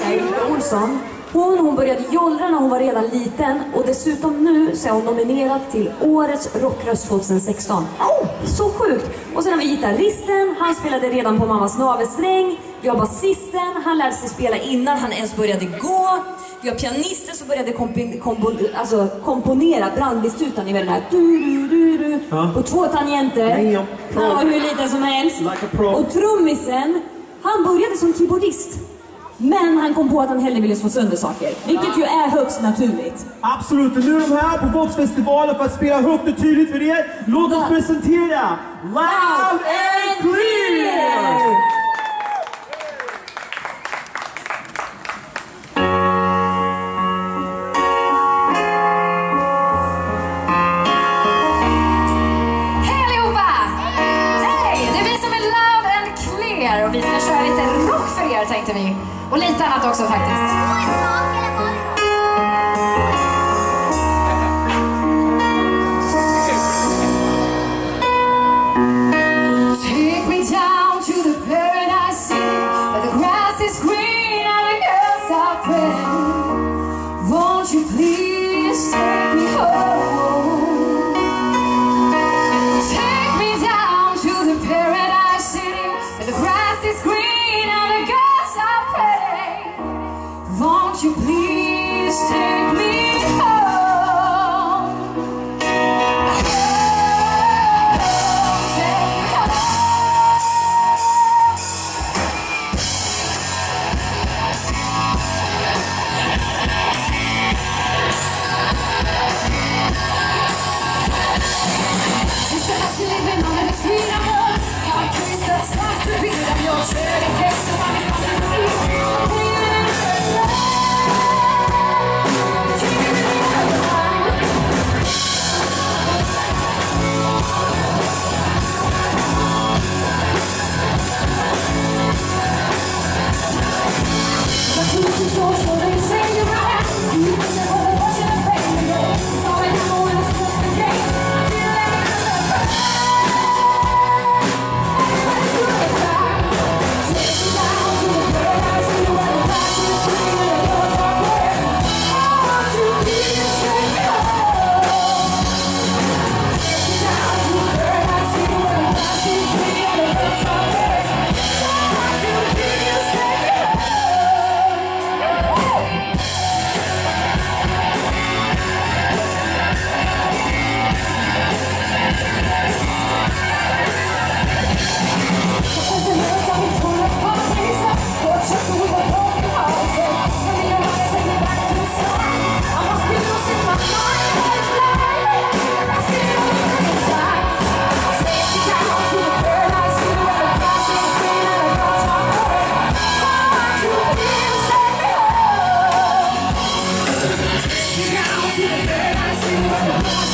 säga. Olsson, hon, hon började jollra när hon var redan liten och dessutom nu så är hon nominerad till Årets rockröst 2016. Så sjukt! Och sen har vi gitarristen, han spelade redan på mammas navelsträng. Vi har basisten, han lärde sig spela innan han ens började gå. Vi har pianisten som började kompi- kompo alltså, komponera brandbistutan, ni vet den här du, du, du, Ja. på två tangenter. Nej, ja. Han var hur liten som helst. Like. Och trummisen, han började som keyboardist. Men han kom på att han hellre ville slå sönder saker, vilket ju är högst naturligt. Absolut, och nu är de här på Voxfestivalen för att spela högt och tydligt för er. Låt oss presentera Loud and Clear! Heter vi. Och lite annat också faktiskt. Då är vi Música